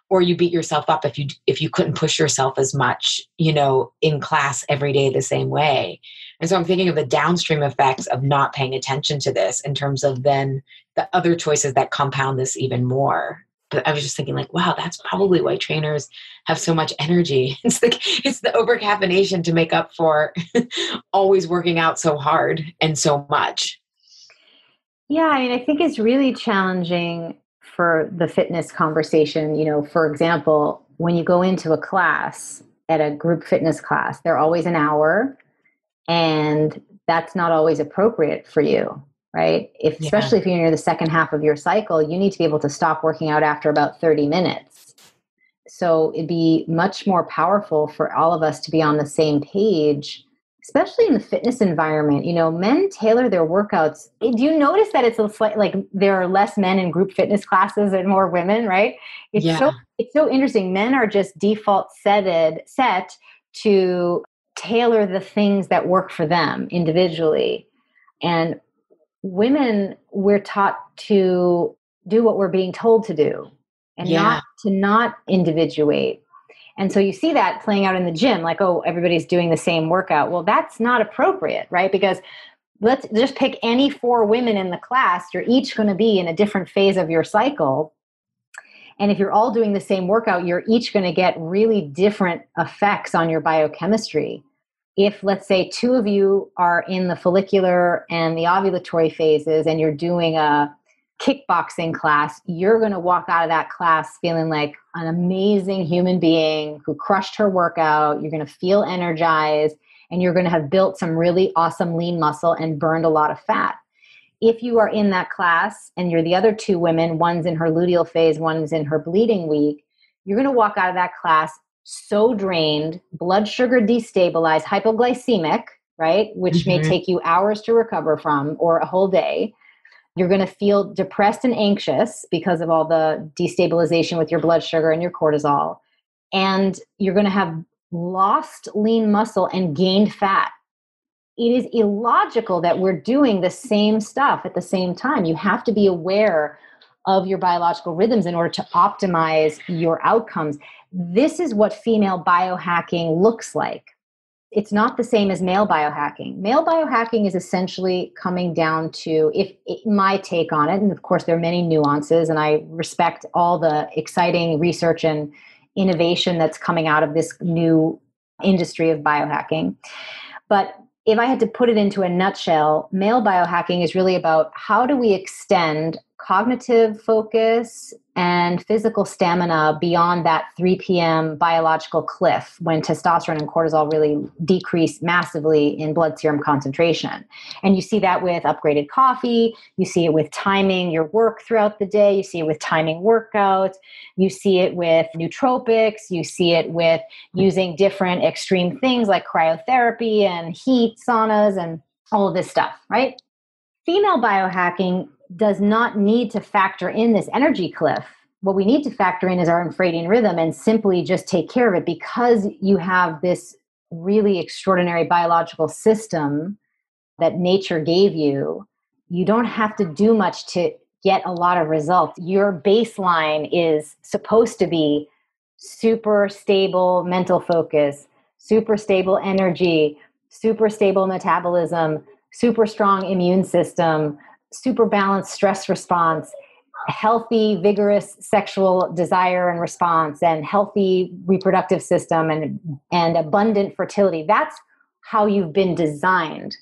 or you beat yourself up if you if you couldn't push yourself as much you know in class every day the same way and so i'm thinking of the downstream effects of not paying attention to this in terms of then the other choices that compound this even more but I was just thinking like, wow, that's probably why trainers have so much energy. It's like it's the over caffeination to make up for always working out so hard and so much. Yeah, I mean, I think it's really challenging for the fitness conversation. You know, for example, when you go into a class at a group fitness class, they're always an hour, and that's not always appropriate for you right? If, yeah. Especially if you're near the second half of your cycle, you need to be able to stop working out after about 30 minutes. So it'd be much more powerful for all of us to be on the same page, especially in the fitness environment. You know, men tailor their workouts. Do you notice that it's a slight, like there are less men in group fitness classes and more women, right? It's yeah. so it's so interesting. Men are just default setted set to tailor the things that work for them individually. And women we're taught to do what we're being told to do and yeah. not to not individuate. And so you see that playing out in the gym like oh everybody's doing the same workout. Well that's not appropriate right? Because let's just pick any four women in the class. You're each going to be in a different phase of your cycle and if you're all doing the same workout you're each going to get really different effects on your biochemistry if let's say two of you are in the follicular and the ovulatory phases and you're doing a kickboxing class, you're going to walk out of that class feeling like an amazing human being who crushed her workout. You're going to feel energized and you're going to have built some really awesome lean muscle and burned a lot of fat. If you are in that class and you're the other two women, one's in her luteal phase, one's in her bleeding week, you're going to walk out of that class so drained, blood sugar destabilized, hypoglycemic, right? Which mm-hmm. may take you hours to recover from or a whole day. You're going to feel depressed and anxious because of all the destabilization with your blood sugar and your cortisol. And you're going to have lost lean muscle and gained fat. It is illogical that we're doing the same stuff at the same time. You have to be aware of your biological rhythms in order to optimize your outcomes. This is what female biohacking looks like. It's not the same as male biohacking. Male biohacking is essentially coming down to, if, if my take on it, and of course there are many nuances, and I respect all the exciting research and innovation that's coming out of this new industry of biohacking. But if I had to put it into a nutshell, male biohacking is really about how do we extend cognitive focus and physical stamina beyond that 3 p.m. biological cliff when testosterone and cortisol really decrease massively in blood serum concentration. And you see that with upgraded coffee, you see it with timing your work throughout the day, you see it with timing workouts, you see it with nootropics, you see it with using different extreme things like cryotherapy and heat saunas and all of this stuff, right? Female biohacking does not need to factor in this energy cliff. What we need to factor in is our infradian rhythm and simply just take care of it because you have this really extraordinary biological system that nature gave you. You don't have to do much to get a lot of results. Your baseline is supposed to be super stable mental focus, super stable energy, super stable metabolism, super strong immune system, super balanced stress response, healthy, vigorous sexual desire and response, and healthy reproductive system and, and abundant fertility. That's how you've been designed.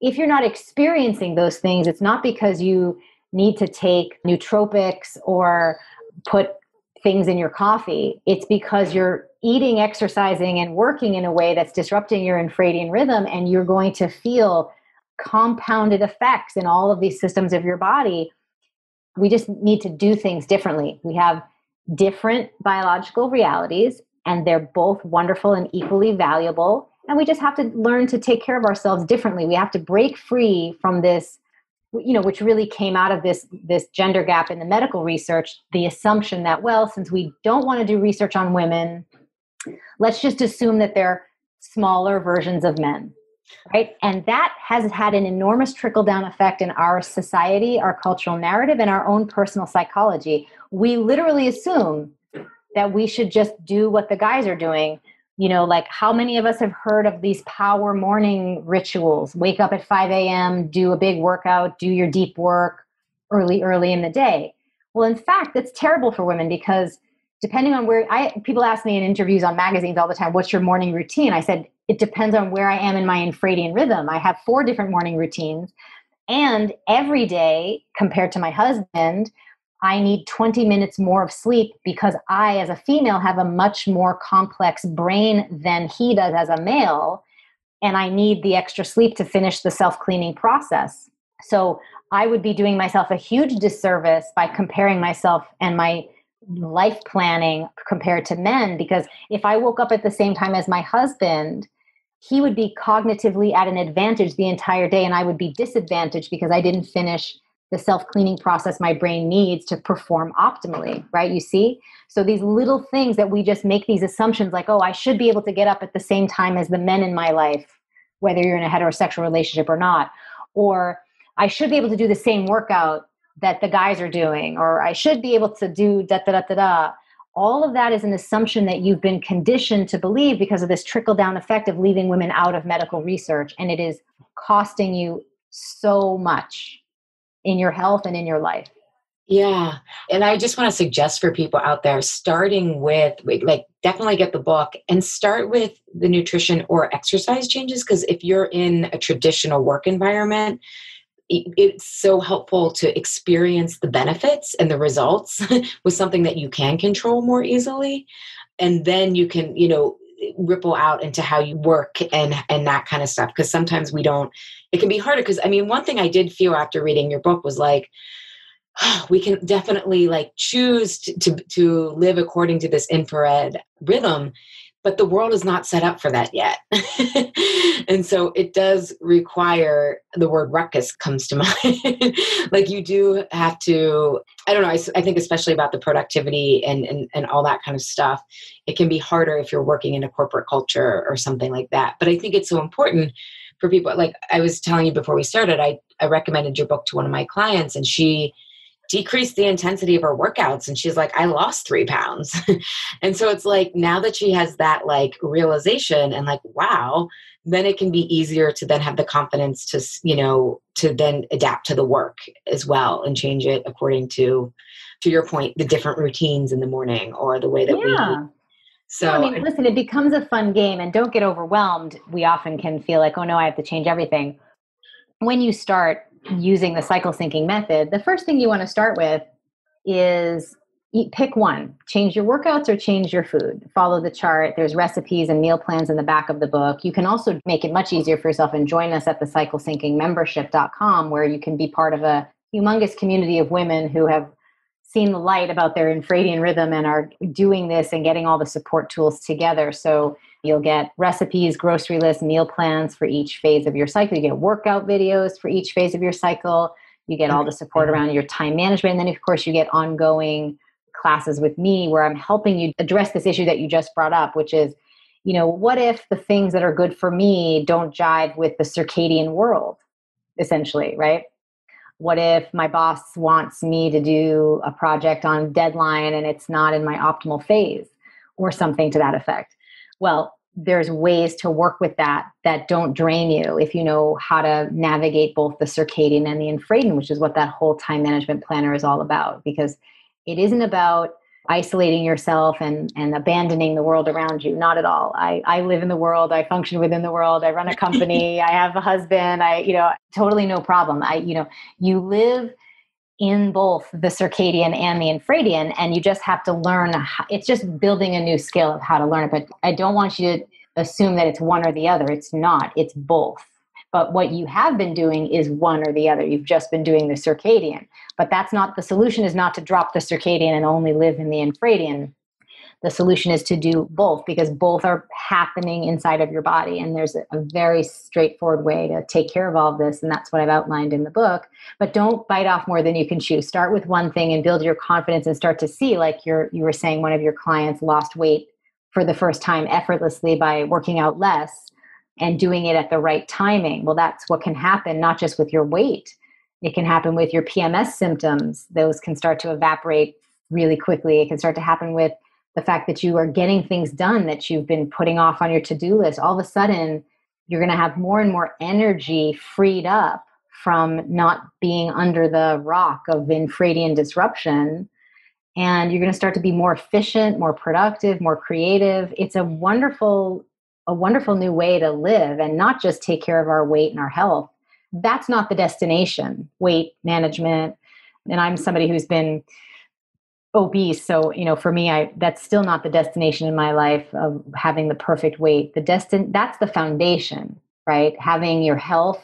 If you're not experiencing those things, it's not because you need to take nootropics or put things in your coffee. It's because you're eating, exercising, and working in a way that's disrupting your infradian rhythm, and you're going to feel compounded effects in all of these systems of your body. We just need to do things differently. We have different biological realities, and they're both wonderful and equally valuable. And we just have to learn to take care of ourselves differently. We have to break free from this you know which really came out of this this gender gap in the medical research the assumption that well since we don't want to do research on women let's just assume that they're smaller versions of men right? And that has had an enormous trickle down effect in our society, our cultural narrative, and our own personal psychology. We literally assume that we should just do what the guys are doing. You know, like how many of us have heard of these power morning rituals? Wake up at 5 a.m., do a big workout, do your deep work early, early in the day. Well, in fact, that's terrible for women because depending on where I people ask me in interviews on magazines all the time, what's your morning routine? I said, it depends on where I am in my infradian rhythm. I have four different morning routines. And every day, compared to my husband, I need 20 minutes more of sleep because I, as a female, have a much more complex brain than he does as a male. And I need the extra sleep to finish the self cleaning process. So I would be doing myself a huge disservice by comparing myself and my life planning compared to men because if I woke up at the same time as my husband, he would be cognitively at an advantage the entire day and I would be disadvantaged because I didn't finish the self cleaning process my brain needs to perform optimally, right? You see? So these little things that we just make these assumptions like, oh, I should be able to get up at the same time as the men in my life, whether you're in a heterosexual relationship or not. Or I should be able to do the same workout that the guys are doing, or I should be able to do da da da da da all of that is an assumption that you've been conditioned to believe because of this trickle down effect of leaving women out of medical research and it is costing you so much in your health and in your life. Yeah. And i just want to suggest for people out there starting with like definitely get the book and start with the nutrition or exercise changes because if you're in a traditional work environment it's so helpful to experience the benefits and the results with something that you can control more easily. And then you can you know ripple out into how you work and and that kind of stuff. Because sometimes we don't it can be harder. Because i mean one thing i did feel after reading your book was like we can definitely like choose to, to to live according to this infradian rhythm but the world is not set up for that yet. and so it does require the word ruckus comes to mind. like you do have to, I don't know, I, I think especially about the productivity and, and, and all that kind of stuff, it can be harder if you're working in a corporate culture or something like that. But I think it's so important for people. Like I was telling you before we started, I, I recommended your book to one of my clients and she, decrease the intensity of her workouts and she's like i lost three pounds and so it's like now that she has that like realization and like wow then it can be easier to then have the confidence to you know to then adapt to the work as well and change it according to to your point the different routines in the morning or the way that yeah. we So I mean, listen, it becomes a fun game and don't get overwhelmed. We often can feel like, oh no, I have to change everything. When you start using the cycle syncing method, the first thing you want to start with is eat, pick one change your workouts or change your food. Follow the chart there's recipes and meal plans in the back of the book. You can also make it much easier for yourself and join us at the cycle syncing membership.com where you can be part of a humongous community of women who have seen the light about their infradian rhythm and are doing this and getting all the support tools together. So you'll get recipes grocery lists meal plans for each phase of your cycle. You get workout videos for each phase of your cycle. You get all the support mm-hmm. around your time management. And then of course you get ongoing classes with me where I'm helping you address this issue that you just brought up, which is, you know, what if the things that are good for me don't jive with the circadian world, essentially, right? What if my boss wants me to do a project on deadline and it's not in my optimal phase or something to that effect? Well, there's ways to work with that that don't drain you if you know how to navigate both the circadian and the infradian, which is what that whole time management planner is all about. Because it isn't about isolating yourself and, and abandoning the world around you. Not at all. I, I live in the world. I function within the world. I run a company. I have a husband. I, you know, totally no problem. I, you know, you live in both the circadian and the infradian, and you just have to learn. How, it's just building a new skill of how to learn it. But I don't want you to assume that it's one or the other. It's not. It's both. But what you have been doing is one or the other. You've just been doing the circadian. But that's not the solution, is not to drop the circadian and only live in the infradian. The solution is to do both because both are happening inside of your body. And there's a, very straightforward way to take care of all of this. And that's what I've outlined in the book. But don't bite off more than you can chew. Start with one thing and build your confidence and start to see, like you're, you were saying, one of your clients lost weight for the first time effortlessly by working out less and doing it at the right timing. Well, that's what can happen, not just with your weight, it can happen with your PMS symptoms. Those can start to evaporate really quickly. It can start to happen with the fact that you are getting things done that you've been putting off on your to do list. All of a sudden, you're going to have more and more energy freed up from not being under the rock of infradian disruption. And you're going to start to be more efficient, more productive, more creative. It's a wonderful a wonderful new way to live and not just take care of our weight and our health. That's not the destination, weight management. And I'm somebody who's been obese so you know for me i that's still not the destination in my life of having the perfect weight the destin that's the foundation right having your health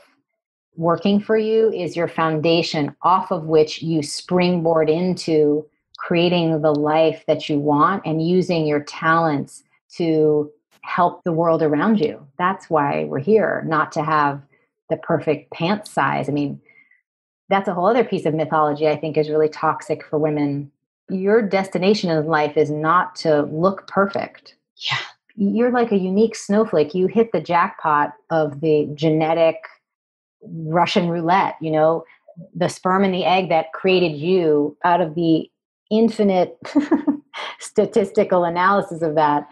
working for you is your foundation off of which you springboard into creating the life that you want and using your talents to help the world around you. That's why we're here, not to have the perfect pants size. I mean, that's a whole other piece of mythology I think is really toxic for women. Your destination in life is not to look perfect. Yeah. You're like a unique snowflake. You hit the jackpot of the genetic Russian roulette, you know, the sperm and the egg that created you out of the infinite statistical analysis of that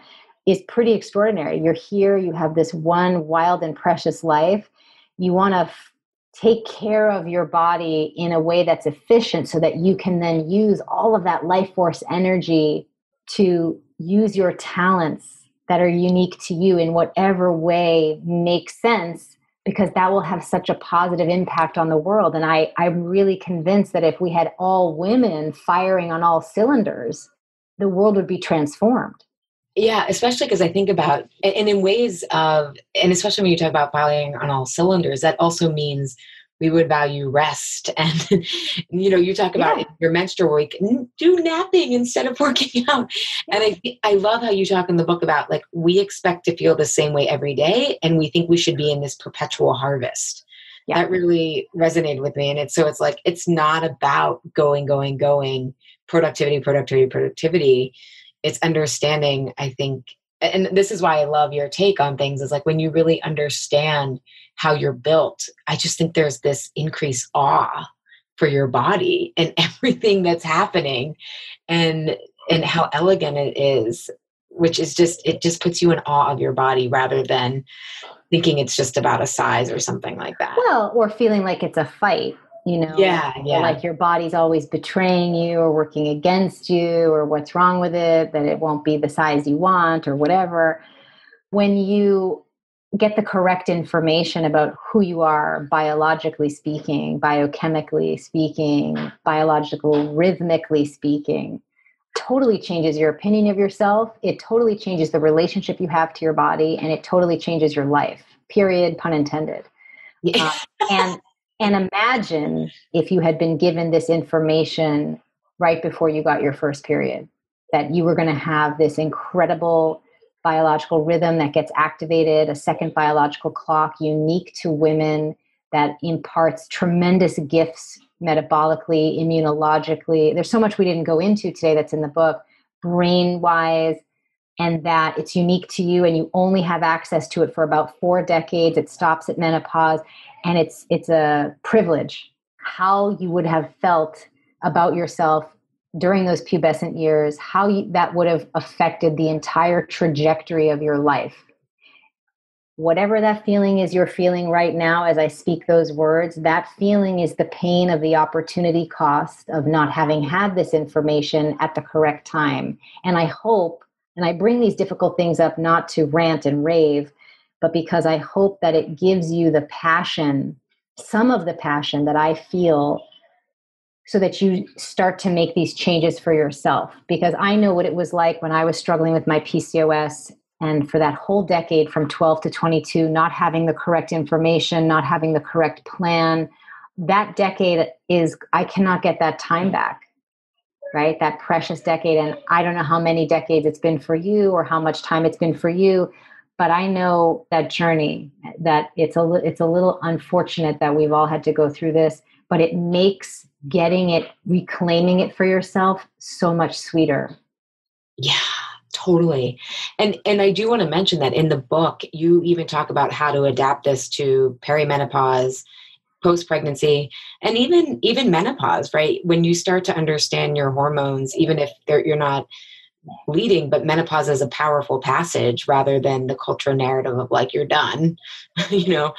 is pretty extraordinary. You're here, you have this one wild and precious life. You want to take care of your body in a way that's efficient so that you can then use all of that life force energy to use your talents that are unique to you in whatever way makes sense because that will have such a positive impact on the world. And I, i'm really convinced that if we had all women firing on all cylinders the world would be transformed yeah, especially because I think about, and in ways of, and especially when you talk about firing on all cylinders, that also means we would value rest. And, you know, you talk about yeah. your menstrual week, do napping instead of working out. And I, I love how you talk in the book about like, we expect to feel the same way every day, and we think we should be in this perpetual harvest. Yeah. That really resonated with me. And it's so it's like, it's not about going, going, going, productivity, productivity, productivity it's understanding i think and this is why i love your take on things is like when you really understand how you're built i just think there's this increased awe for your body and everything that's happening and and how elegant it is which is just it just puts you in awe of your body rather than thinking it's just about a size or something like that. Well or feeling like it's a fight you know yeah yeah. like your body's always betraying you or working against you or what's wrong with it that it won't be the size you want or whatever. When you get the correct information about who you are biologically speaking biochemically speaking biological rhythmically speaking totally changes your opinion of yourself. It totally changes the relationship you have to your body and it totally changes your life. Period. Pun intended. Yeah. uh, and and imagine if you had been given this information right before you got your first period, that you were going to have this incredible biological rhythm that gets activated, a second biological clock unique to women that imparts tremendous gifts metabolically, immunologically. There's so much we didn't go into today that's in the book, brain wise, and that it's unique to you and you only have access to it for about four decades. It stops at menopause and it's it's a privilege how you would have felt about yourself during those pubescent years how you, that would have affected the entire trajectory of your life whatever that feeling is you're feeling right now as i speak those words that feeling is the pain of the opportunity cost of not having had this information at the correct time and i hope and i bring these difficult things up not to rant and rave but because I hope that it gives you the passion, some of the passion that I feel, so that you start to make these changes for yourself. Because I know what it was like when I was struggling with my PCOS. And for that whole decade from 12 to 22, not having the correct information, not having the correct plan, that decade is, I cannot get that time back right? That precious decade. And I don't know how many decades it's been for you or how much time it's been for you, but I know that journey that it's a it's a little unfortunate that we've all had to go through this, but it makes getting it reclaiming it for yourself so much sweeter. Yeah, totally. And and I do want to mention that in the book you even talk about how to adapt this to perimenopause post pregnancy and even even menopause right? When you start to understand your hormones even if you're not leading but menopause is a powerful passage rather than the cultural narrative of like you're done. You know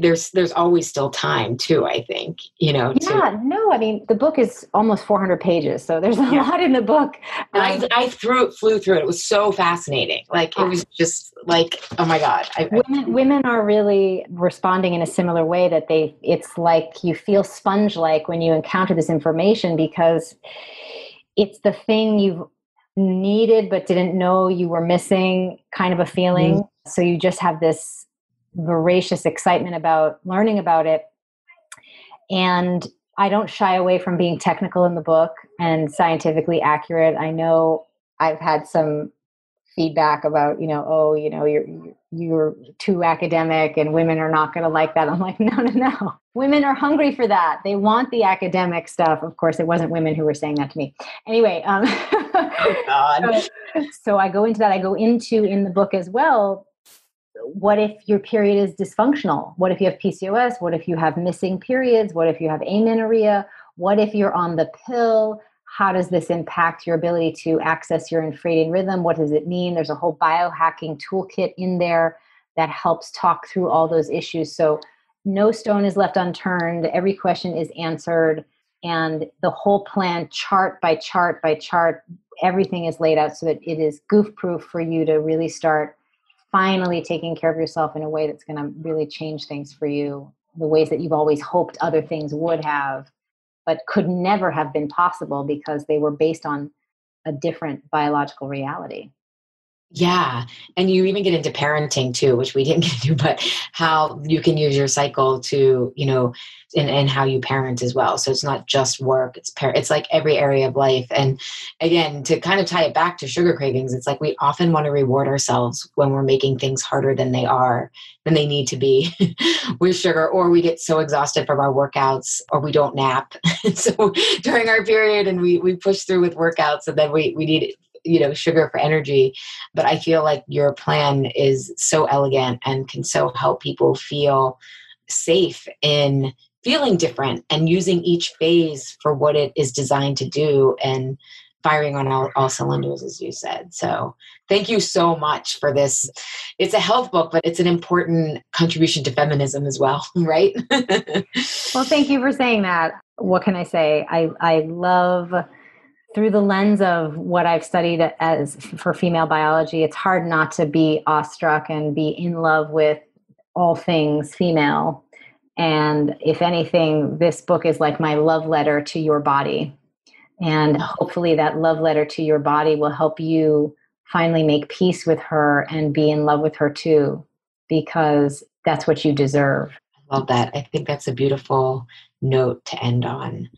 there's there's always still time too i think you know yeah to, no i mean the book is almost 400 pages so there's a yeah. lot in the book. Um, I, I threw it flew through it. It was so fascinating. Like it was just like oh my god I, women women are really responding in a similar way that they it's like you feel sponge like when you encounter this information because it's the thing you've needed but didn't know you were missing kind of a feeling. Mm-hmm. So you just have this voracious excitement about learning about it. And I don't shy away from being technical in the book and scientifically accurate. I know I've had some feedback about you know oh you know you're you're too academic and women are not going to like that. I'm like no no no. Women are hungry for that. They want the academic stuff. Of course it wasn't women who were saying that to me. Anyway um, oh so, so i go into that. I go into in the book as well what if your period is dysfunctional? What if you have pcos what if you have missing periods? What if you have amenorrhea? What if you're on the pill how does this impact your ability to access your infradian rhythm? What does it mean? There's a whole biohacking toolkit in there that helps talk through all those issues. So no stone is left unturned. Every question is answered. And the whole plan, chart by chart by chart, everything is laid out so that it is goof proof for you to really start finally taking care of yourself in a way that's going to really change things for you, the ways that you've always hoped other things would have but could never have been possible because they were based on a different biological reality. Yeah. And you even get into parenting too, which we didn't get into, but how you can use your cycle to, you know, and, and how you parent as well. So it's not just work, it's par- it's like every area of life. And again, to kind of tie it back to sugar cravings, it's like we often want to reward ourselves when we're making things harder than they are, than they need to be with sugar, or we get so exhausted from our workouts or we don't nap. so during our period and we, we push through with workouts and then we, we need you know sugar for energy but i feel like your plan is so elegant and can so help people feel safe in feeling different and using each phase for what it is designed to do and firing on all, all cylinders, as you said. So thank you so much for this. It's a health book, but it's an important contribution to feminism as well, right? well, thank you for saying that. What can I say? I, I love through the lens of what I've studied as for female biology, it's hard not to be awestruck and be in love with all things female. And if anything, this book is like my love letter to your body. And hopefully, that love letter to your body will help you finally make peace with her and be in love with her too, because that's what you deserve. I love that. I think that's a beautiful note to end on.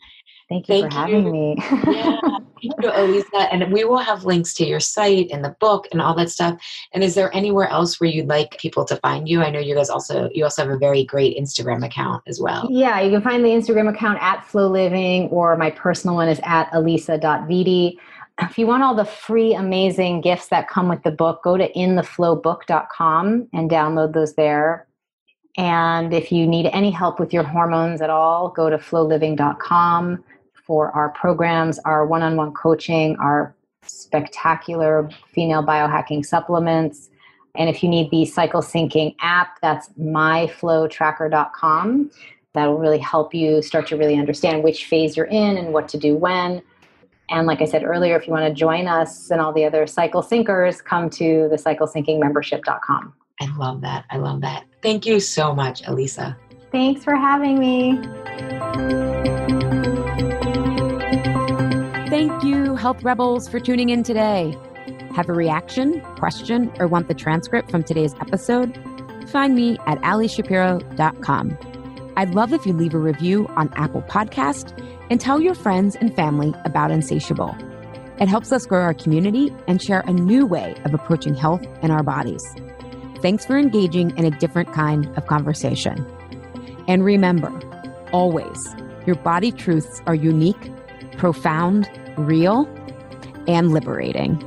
Thank you Thank for having me. yeah, thank you, Alisa. And we will have links to your site and the book and all that stuff. And is there anywhere else where you'd like people to find you? I know you guys also you also have a very great Instagram account as well. Yeah, you can find the Instagram account at FLO Living, or my personal one is at alisa.vitti. If you want all the free, amazing gifts that come with the book, go to intheflowbook.com and download those there. And if you need any help with your hormones at all, go to floliving.com for our programs, our one on one coaching, our spectacular female biohacking supplements. And if you need the cycle syncing app, that's myflotracker.com. That will really help you start to really understand which phase you're in and what to do when. And like I said earlier, if you want to join us and all the other cycle syncers, come to the cyclesyncingmembership.com. I love that. I love that. Thank you so much, Alisa. Thanks for having me. Health Rebels, for tuning in today. Have a reaction, question, or want the transcript from today's episode? Find me at alishapiro.com. I'd love if you leave a review on Apple Podcast and tell your friends and family about Insatiable. It helps us grow our community and share a new way of approaching health in our bodies. Thanks for engaging in a different kind of conversation. And remember, always, your body truths are unique, profound, real and liberating.